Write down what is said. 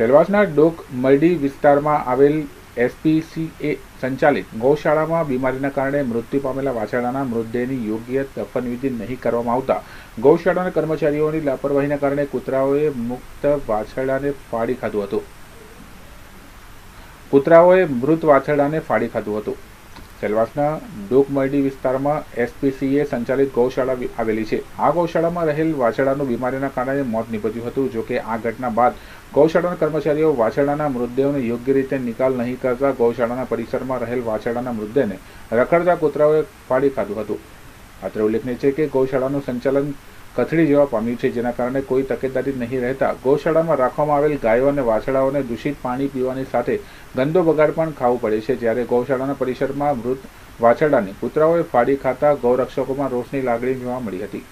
સેલવાસના ડોક મરડી વિસ્તારમાં આવેલ એસપીસીએ સંચાલિત ગૌશાળામાં બીમારીના કારણે મૃત્યુ પામેલા વાછરડાના મૃતદેહની યોગ્ય દફનવિધિ નહીં કરવામાં આવતા ગૌશાળાના કર્મચારીઓની લાપરવાહીના કારણે કૂતરાઓએ મુક્ત વાછરડાને ફાડી ખાધું હતું. કૂતરાઓએ મૃત વાછરડાને ફાડી ખાધું હતું. સેલવાસના ડોકમરડી વિસ્તારમાં એસપીસીએ સંચાલિત ગૌશાળા આવેલી છે. આ ગૌશાળામાં રહેલ વાછરડાનું બીમારીના કારણે મોત નીપજ્યું હતું જોકે આ ઘટના બાદ ગૌશાળાના કર્મચારીઓ વાછરડાના મૃતદેહોનો યોગ્ય રીતે નિકાલ નહીં કરતા ગૌશાળાના પરિસરમાં રહેલ વાછરડાના મૃતદેહને રખડતા કૂતરાઓએ ફાડી ખાધું હતું. અત્રે ઉલ્લેખનીય છે કે ગૌશાળાનું સંચાલન કથળી જેવા પામ્યું છે, જેના કારણે કોઈ તકેદારી નહીં રહેતા. ગૌશાળામાં રાખવામાં આવેલ ગાયો અને વાછડાઓને દૂષિત પાણી પીવાની સાથે ગંદો બગાડ પણ ખાવું પડે છે. જ્યારે ગૌશાળાના પરિસરમાં મૃત વાછરડાને કૂતરાઓએ ફાડી ખાતા ગૌરક્ષકોમાં રોષની લાગણી જોવા મળી હતી.